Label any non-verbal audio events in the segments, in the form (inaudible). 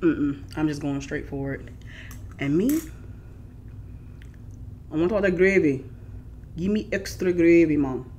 Mm-mm. I'm just going straight for it. And me, I want all the gravy. Give me extra gravy, mom.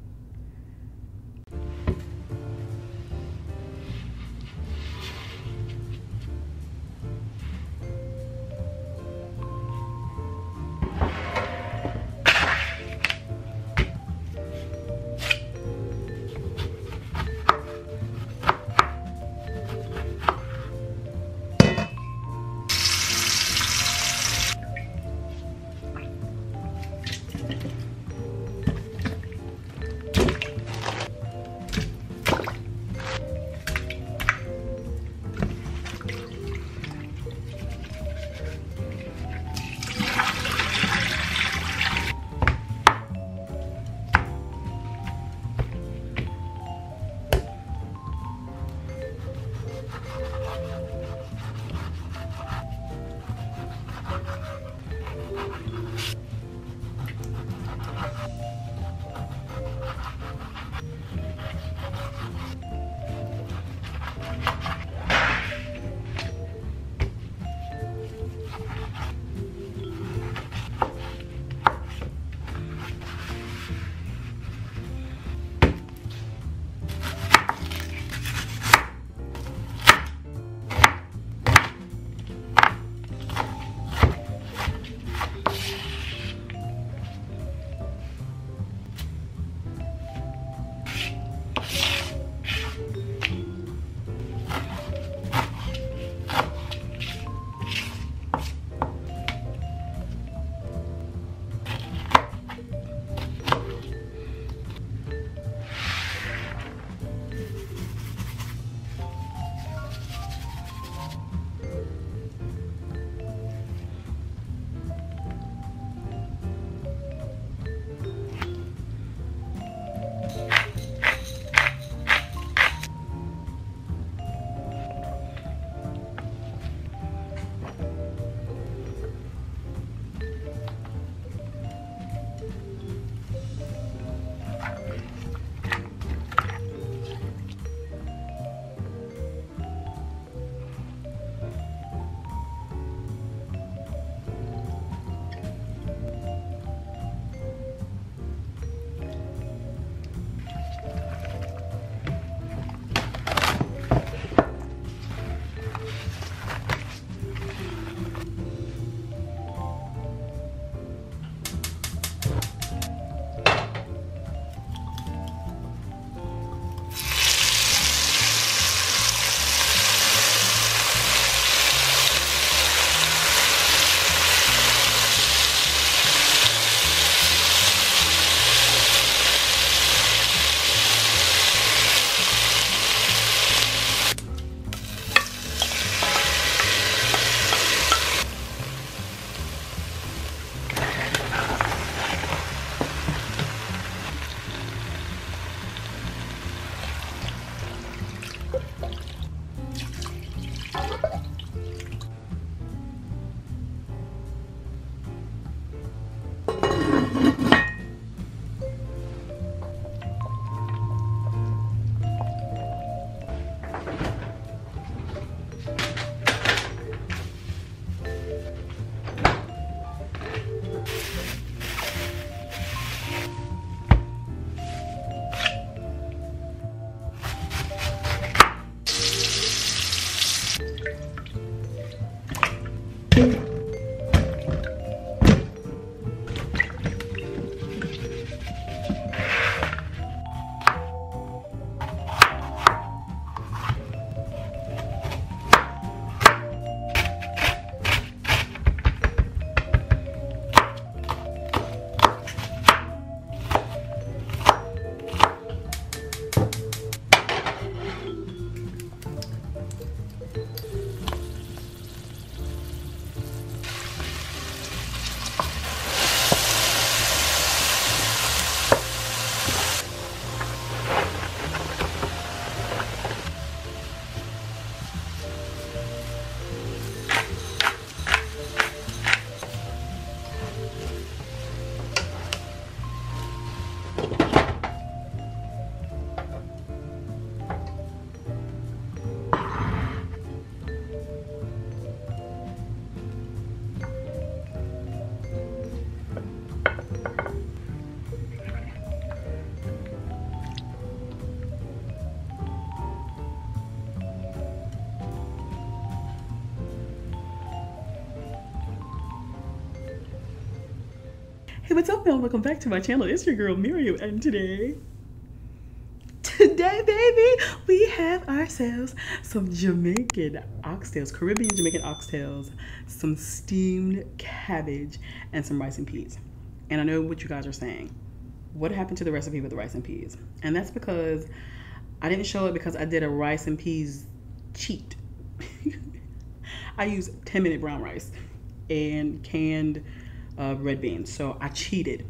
Hey, what's up, y'all? Welcome back to my channel. It's your girl Miriam, and today, today, baby, we have ourselves some Jamaican oxtails, Caribbean Jamaican oxtails, some steamed cabbage, and some rice and peas. And I know what you guys are saying. What happened to the recipe with the rice and peas? And that's because I didn't show it because I did a rice and peas cheat. (laughs) I used 10 minute brown rice and canned uh, red beans. So I cheated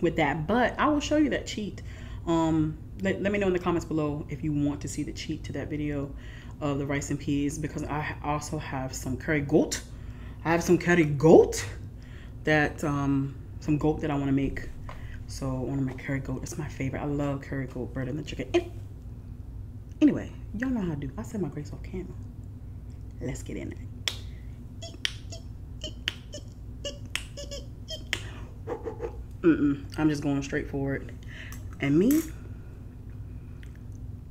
with that, but I will show you that cheat. Um, let, let me know in the comments below if you want to see the cheat to that video of the rice and peas because I also have some curry goat. I have some curry goat that, um, some goat that I want to make. So one of my curry goat, it's my favorite. I love curry goat better than chicken. Anyway, y'all know how to do. I said my grace off camera. Let's get in there. Mm-mm. I'm just going straight for it. And me,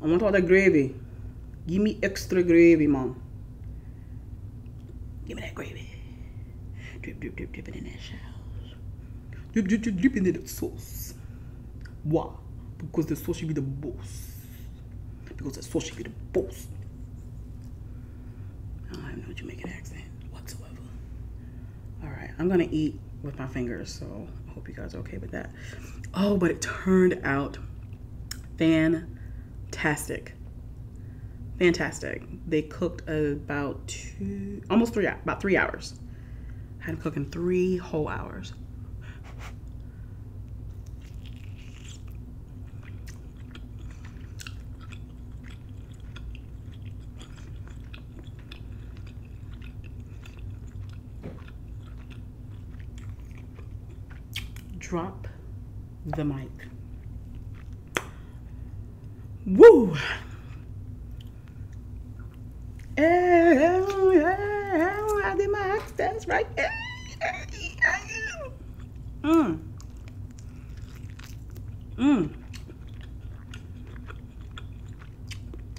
I want all that gravy. Give me extra gravy, mom. Give me that gravy. Drip, drip, drip, drip it in that sauce. Drip, drip, drip, drip in that sauce. Why? Because the sauce should be the boss. Because the sauce should be the boss. I don't have no Jamaican accent whatsoever. All right, I'm gonna eat with my fingers, so hope you guys are okay with that. Oh, but it turned out fantastic. Fantastic. They cooked about two, almost three, about three hours. I had them cooking three whole hours. Drop the mic. Woo! I did my accents right. Mmm. Mmm.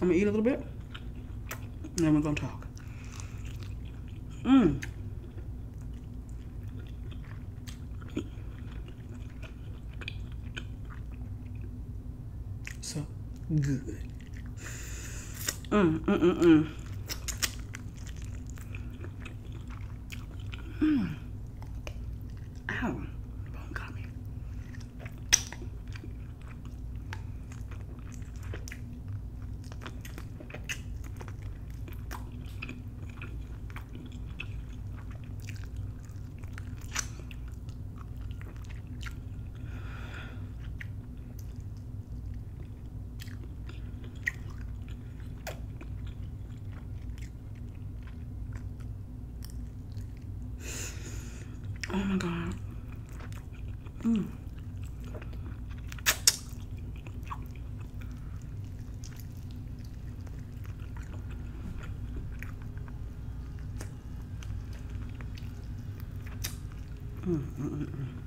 I'm gonna eat a little bit, and then we're gonna talk. Mmm. so good. Mm, mm, mm, mm. Ow. Bone got me. Oh my god. Mm. Mm, mm, mm, mm.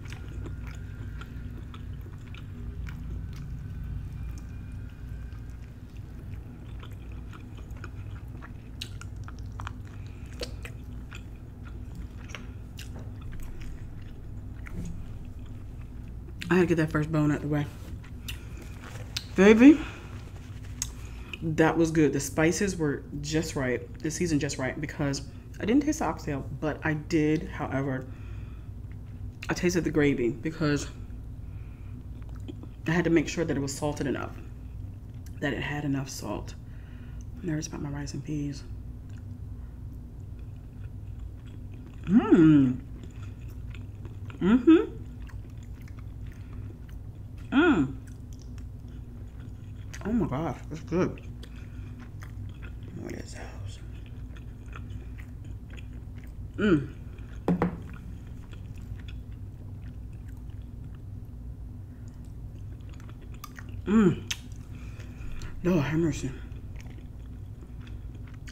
I had to get that first bone out the way. Baby, that was good. The spices were just right. The season just right because I didn't taste the oxtail, but I did, however, I tasted the gravy because I had to make sure that it was salted enough, that it had enough salt. I'm nervous about my rice and peas. Mmm. Mm-hmm. Mmm. Oh my gosh, that's good. What is those? Mmm. Mmm. Lord have mercy.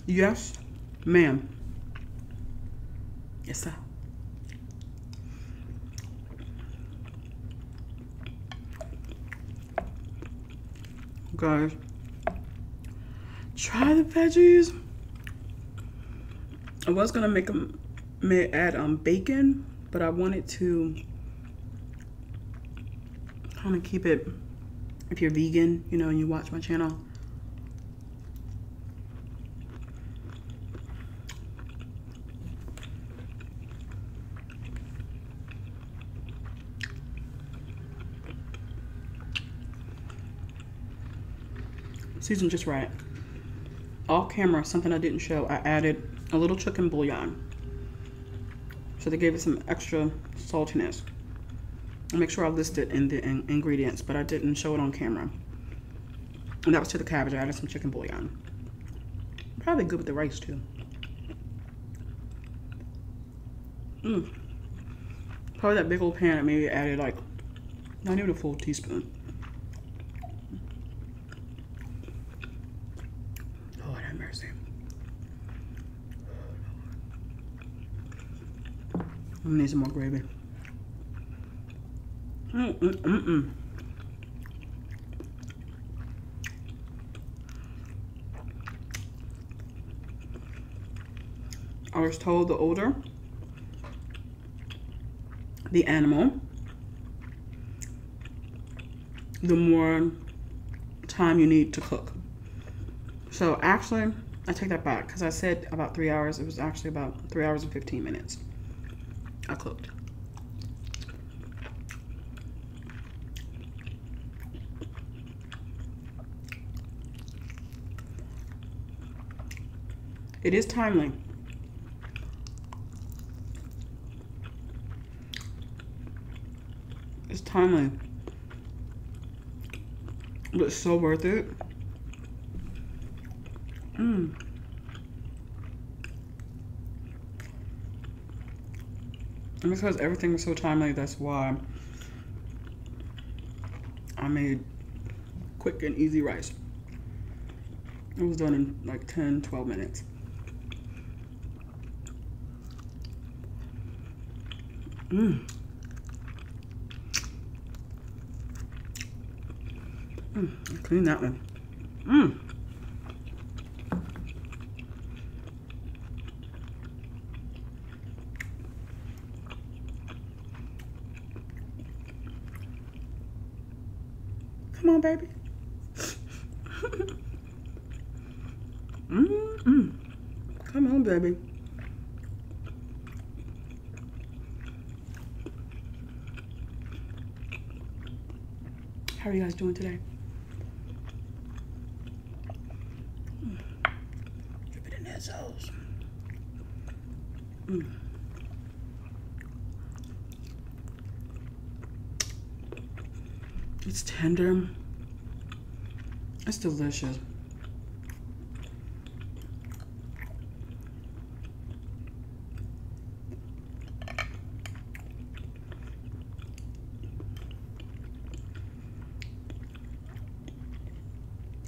Yes, ma'am. Yes, sir. guys. Try the veggies. I was gonna make them add um bacon but i wanted to kind of keep it if you're vegan you know and you watch my channel seasoned just right. Off camera, something I didn't show, I added a little chicken bouillon. So they gave it some extra saltiness. I'll make sure I list it in the in ingredients, but I didn't show it on camera. And that was to the cabbage. I added some chicken bouillon. Probably good with the rice too. Mmm. Probably that big old pan I maybe added like, not even a full teaspoon. Lord have mercy. I need some more gravy. Mm -mm -mm -mm. I was told the older the animal, the more time you need to cook. So actually, I take that back because I said about three hours. It was actually about three hours and 15 minutes. I cooked. It is timely. It's timely. But so worth it. Mmm. And because everything was so timely, that's why I made quick and easy rice. It was done in like 10, 12 minutes. Mmm. Mm, clean that one. Mmm. Come on, baby. mm -mm. Come on, baby. How are you guys doing today? Give it in that sauce. Mm. It's tender. It's delicious.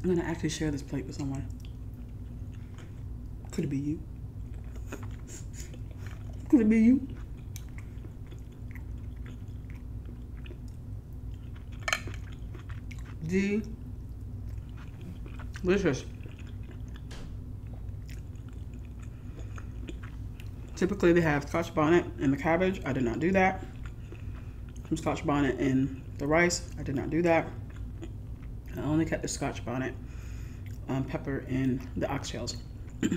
I'm gonna actually share this plate with someone. Could it be you? Could it be you? Delicious. Typically they have scotch bonnet in the cabbage. I did not do that. Some scotch bonnet in the rice. I did not do that. I only kept the scotch bonnet um, pepper in the oxtails. (clears throat)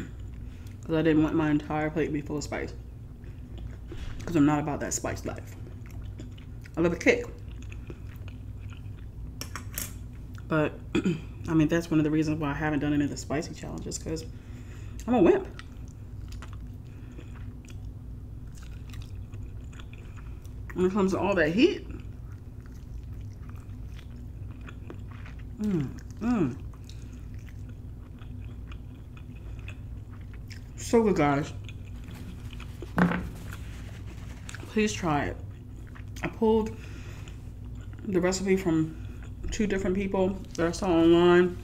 Because I didn't want my entire plate to be full of spice. Because I'm not about that spice life. I love a kick. But, (clears throat) I mean, that's one of the reasons why I haven't done any of the spicy challenges. Because I'm a wimp. When it comes to all that heat, Mmm, mmm. So good, guys. Please try it. I pulled the recipe from two different people that I saw online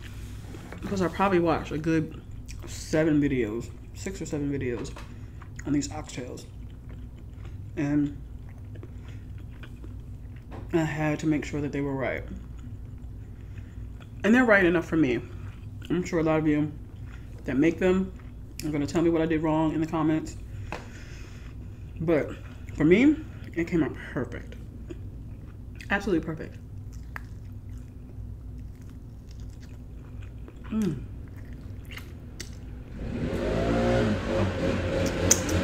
because I probably watched a good seven videos, six or seven videos on these oxtails. And I had to make sure that they were right. And they're right enough for me. I'm sure a lot of you that make them are going to tell me what I did wrong in the comments. But for me, it came out perfect. Absolutely perfect. Mm.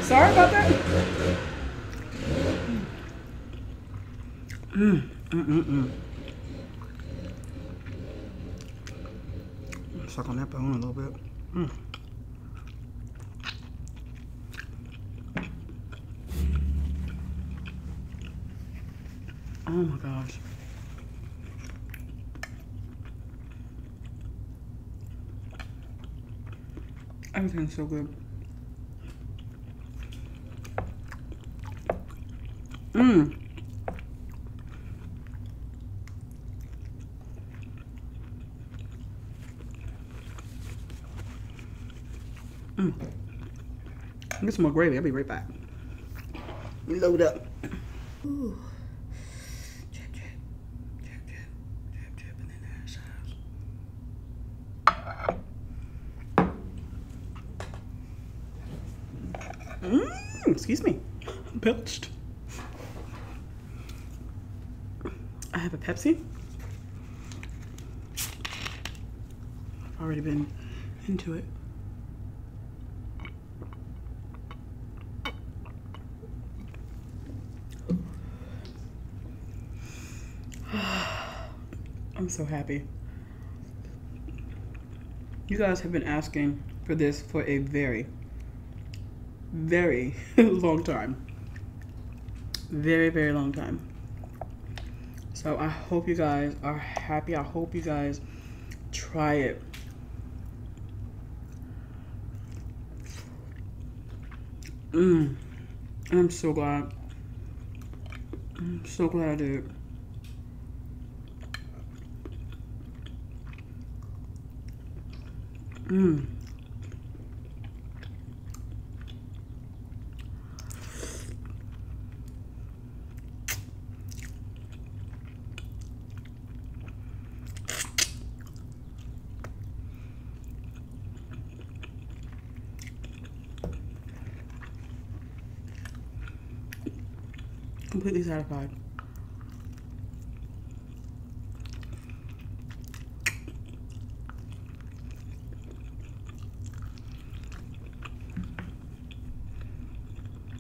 Sorry about that. Mm, mm, mm, mm. Suck on that bone a little bit. Mm. Oh my gosh. Everything's so good. Mmm. Mmm. Get some more gravy. I'll be right back. Load up. Ooh. Mmm, excuse me. I'm belched. I have a Pepsi. I've already been into it. (sighs) I'm so happy. You guys have been asking for this for a very, very (laughs) long time. Very, very long time. So I hope you guys are happy. I hope you guys try it. Mmm. I'm so glad. I'm so glad I did. Mmm. Completely satisfied.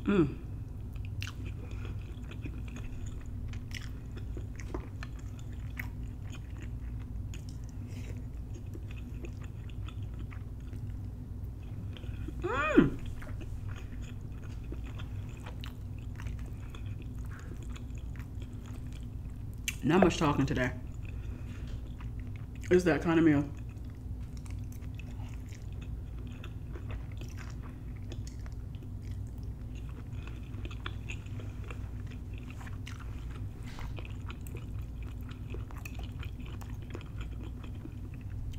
Mm. Mm. Not much talking today. It's that kind of meal.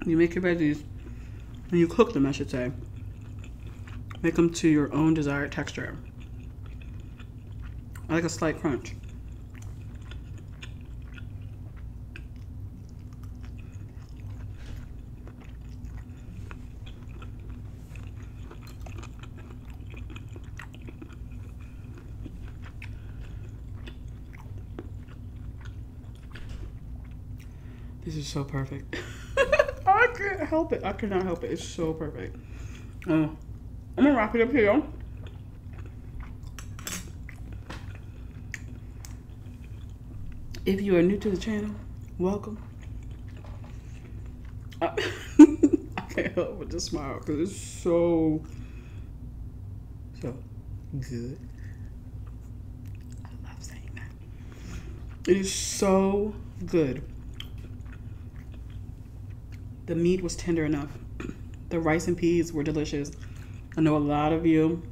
You make your veggies, and you cook them, I should say. Make them to your own desired texture. I like a slight crunch. Is so perfect. (laughs) I can't help it. I cannot help it. It's so perfect. Uh, I'm gonna wrap it up here. If you are new to the channel, welcome. I, (laughs) I can't help but to smile because it's so, so good. I love saying that. It is so good. The meat was tender enough. (clears throat) The rice and peas were delicious. I know a lot of you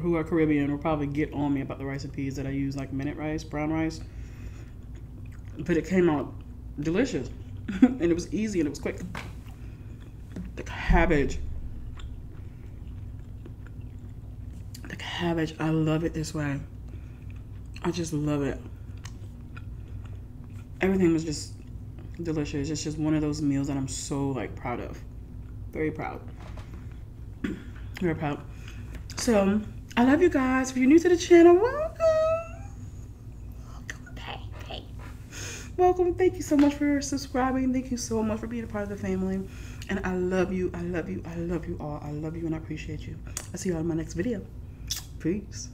who are Caribbean will probably get on me about the rice and peas that I use, like minute rice, brown rice. But it came out delicious. (laughs) and it was easy and it was quick. The cabbage. The cabbage, I love it this way. I just love it. Everything was just delicious. It's just one of those meals that I'm so like proud of. Very proud. (clears throat) Very proud. So I love you guys. If you're new to the channel, welcome. Welcome welcome. Thank you so much for subscribing. Thank you so much for being a part of the family. And I love you. I love you. I love you all. I love you and I appreciate you. I'll see you all in my next video. Peace.